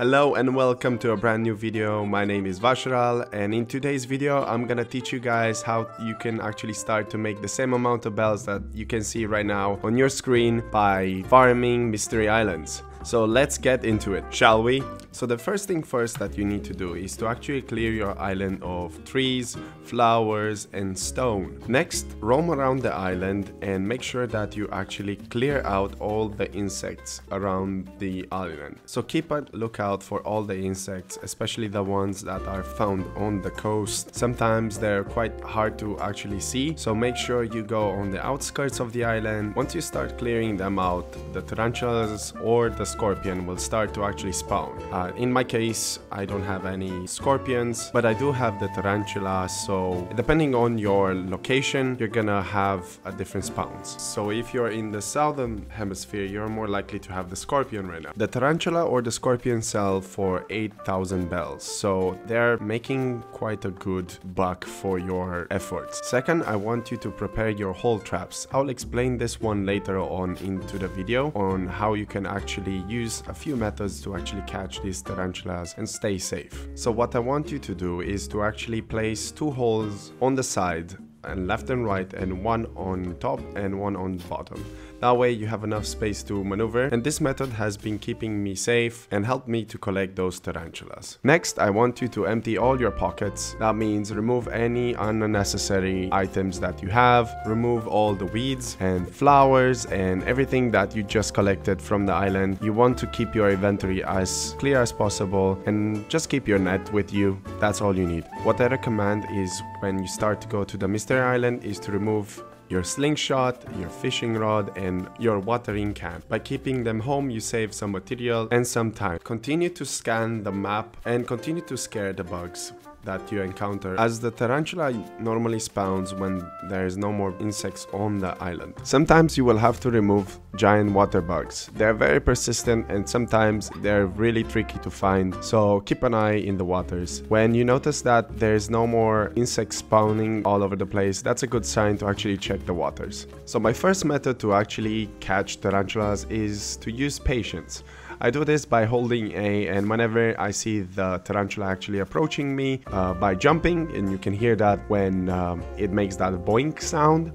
Hello and welcome to a brand new video. My name is Vashral and in today's video I'm gonna teach you guys how you can actually start to make the same amount of bells that you can see right now on your screen by farming mystery islands. So let's get into it, shall we? So the first thing first that you need to do is to actually clear your island of trees, flowers and stone. Next, roam around the island and make sure that you actually clear out all the insects around the island. So keep a lookout for all the insects, especially the ones that are found on the coast. Sometimes they're quite hard to actually see, so make sure you go on the outskirts of the island. Once you start clearing them out, the tarantulas or the scorpion will start to actually spawn. Uh, in my case, I don't have any scorpions, but I do have the tarantula, so depending on your location, you're gonna have a different spawns. So if you're in the southern hemisphere, you're more likely to have the scorpion right now. The tarantula or the scorpion sell for 8,000 bells, so they're making quite a good buck for your efforts. Second, I want you to prepare your hole traps. I'll explain this one later on into the video on how you can actually use a few methods to actually catch these tarantulas and stay safe. So what I want you to do is to actually place two holes on the side and left and right and one on top and one on bottom. That way you have enough space to maneuver and this method has been keeping me safe and helped me to collect those tarantulas. Next I want you to empty all your pockets. That means remove any unnecessary items that you have, remove all the weeds and flowers and everything that you just collected from the island. You want to keep your inventory as clear as possible and just keep your net with you. That's all you need. What I recommend is when you start to go to the Mystery Island is to remove your slingshot, your fishing rod and your watering can. By keeping them home you save some material and some time. Continue to scan the map and continue to scare the bugs that you encounter as the tarantula normally spawns when there is no more insects on the island. Sometimes you will have to remove giant water bugs. They're very persistent and sometimes they're really tricky to find so keep an eye in the waters. When you notice that there's no more insects spawning all over the place that's a good sign to actually check the waters. So my first method to actually catch tarantulas is to use patience. I do this by holding A and whenever I see the tarantula actually approaching me uh, by jumping and you can hear that when um, it makes that boink sound.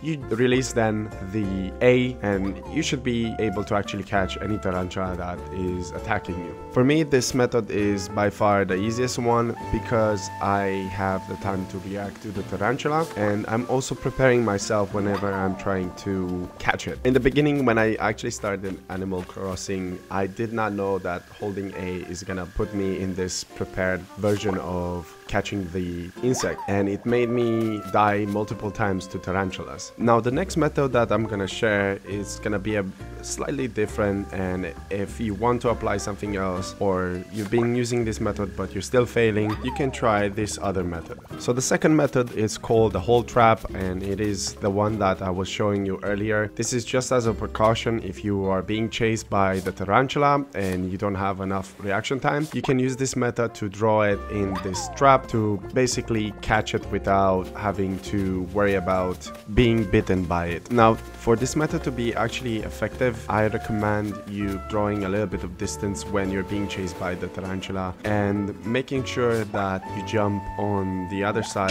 You release then the A and you should be able to actually catch any tarantula that is attacking you. For me this method is by far the easiest one because I have the time to react to the tarantula and I'm also preparing myself whenever I'm trying to catch it. In the beginning when I actually started Animal Crossing I did not know that holding A is gonna put me in this prepared version of catching the insect and it made me die multiple times to tarantulas. Now the next method that I'm gonna share is gonna be a slightly different and if you want to apply something else or you've been using this method but you're still failing you can try this other method. So the second method is called the hole trap and it is the one that I was showing you earlier. This is just as a precaution if you are being chased by the tarantula and you don't have enough reaction time you can use this method to draw it in this trap to basically catch it without having to worry about being bitten by it. Now, for this method to be actually effective, I recommend you drawing a little bit of distance when you're being chased by the tarantula and making sure that you jump on the other side.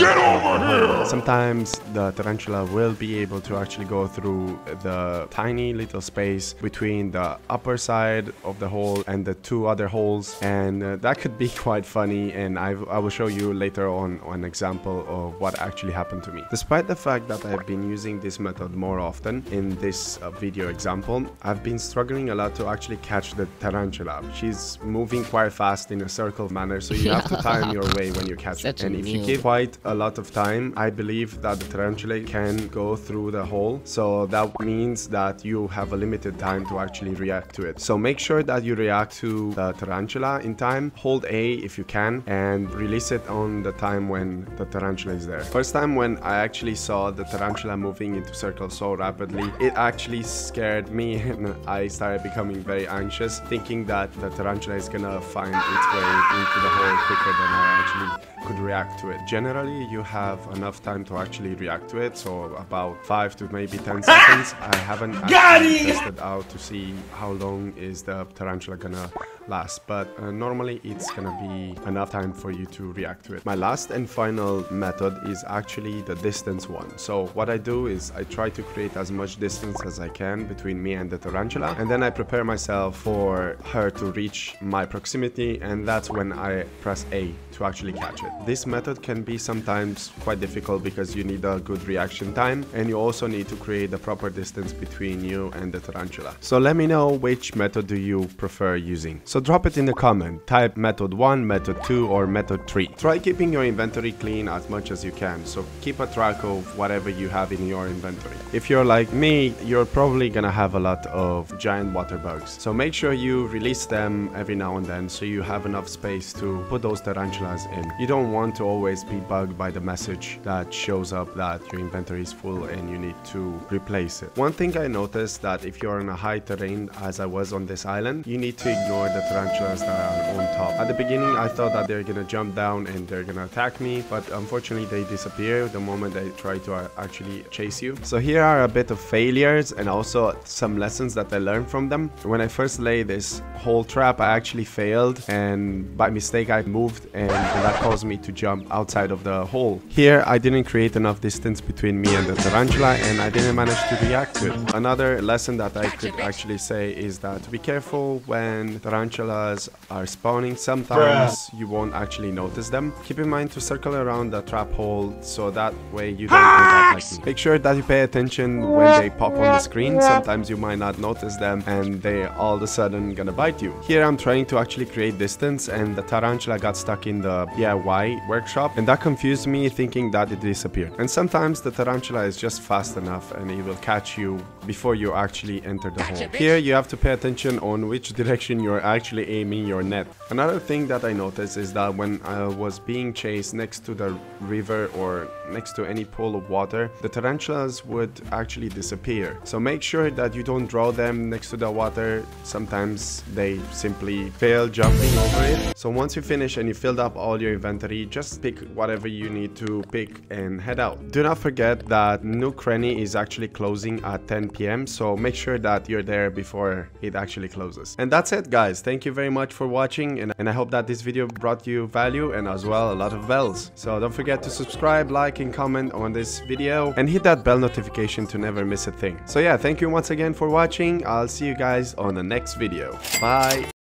Sometimes the tarantula will be able to actually go through the tiny little space between the upper side of the hole and the two other holes and uh, that could be quite funny and I, I will show you later on an example of what actually happened to me. Despite the fact that I've been using this method more often in this uh, video example, I've been struggling a lot to actually catch the tarantula. She's moving quite fast in a circle manner so you have to time your way when you catch Such it. And if you give quite a lot of time, I believe that the tarantula can go through the hole. So that means that you have a limited time to actually react to it. So make sure that you react to the tarantula in time. Hold A if you can and release it on the time when the tarantula is there. First time when I actually saw the tarantula moving into circles so rapidly, it actually scared me and I started becoming very anxious thinking that the tarantula is gonna find its way into the hole quicker than I actually could react to it. Generally, you have enough time to actually react to it, so about 5 to maybe 10 seconds. I haven't actually tested out to see how long is the tarantula gonna last, but uh, normally it's gonna be enough time for you to react to it. My last and final method is actually the distance one. So what I do is I try to create as much distance as I can between me and the tarantula, and then I prepare myself for her to reach my proximity, and that's when I press A to actually catch it. This method can be sometimes quite difficult because you need a good reaction time, and you also need to create the proper distance between you and the tarantula. So let me know which method do you prefer using. So drop it in the comment, type method 1, method 2 or method 3. Try keeping your inventory clean as much as you can, so keep a track of whatever you have in your inventory. If you're like me, you're probably gonna have a lot of giant water bugs, so make sure you release them every now and then so you have enough space to put those tarantulas in. You don't want to always be bugged by the message that shows up that your inventory is full and you need to replace it. One thing I noticed that if you're on a high terrain as I was on this island, you need to ignore the tarantulas that are on top. At the beginning, I thought that they're gonna jump down and they're gonna attack me, but unfortunately they disappear the moment they try to uh, actually chase you. So here are a bit of failures and also some lessons that I learned from them. When I first laid this whole trap, I actually failed and by mistake I moved and that caused me to jump outside of the hole. Here, I didn't create enough distance between me and the tarantula and I didn't manage to react to it. Another lesson that I could actually say is that be careful when tarantulas tarantulas are spawning. Sometimes Bruh. you won't actually notice them. Keep in mind to circle around the trap hole so that way you don't end up like me. Make sure that you pay attention when they pop on the screen. Sometimes you might not notice them and they all of a sudden gonna bite you. Here I'm trying to actually create distance and the tarantula got stuck in the DIY workshop and that confused me thinking that it disappeared. And sometimes the tarantula is just fast enough and it will catch you before you actually enter the hole. Here you have to pay attention on which direction you're actually actually aiming your net. Another thing that I noticed is that when I was being chased next to the river or next to any pool of water, the tarantulas would actually disappear. So make sure that you don't draw them next to the water. Sometimes they simply fail jumping over it. So once you finish and you filled up all your inventory, just pick whatever you need to pick and head out. Do not forget that Nook's Cranny is actually closing at 10 p.m. So make sure that you're there before it actually closes. And that's it guys. Thank you very much for watching and, and I hope that this video brought you value and as well a lot of bells. So don't forget to subscribe, like and comment on this video and hit that bell notification to never miss a thing. So yeah, thank you once again for watching. I'll see you guys on the next video. Bye!